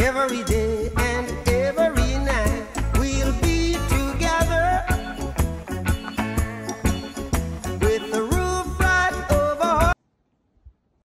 every day.